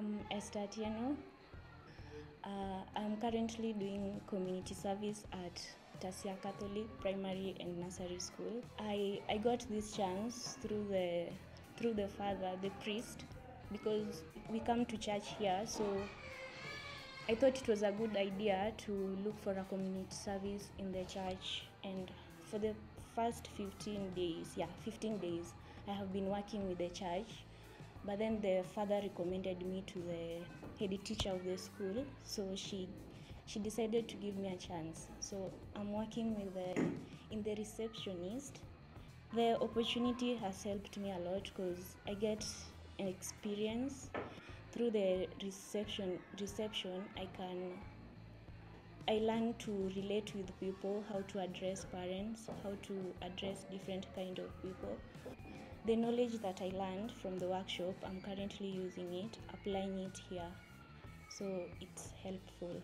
I'm Esther Tieno. Uh, I'm currently doing community service at Tasia Catholic Primary and Nursery School. I, I got this chance through the through the father, the priest, because we come to church here, so I thought it was a good idea to look for a community service in the church and for the first 15 days, yeah, 15 days, I have been working with the church. But then the father recommended me to the head teacher of the school, so she she decided to give me a chance. So I'm working with the in the receptionist. The opportunity has helped me a lot because I get an experience through the reception reception I can I learn to relate with people, how to address parents, how to address different kind of people. The knowledge that I learned from the workshop, I'm currently using it, applying it here. So it's helpful.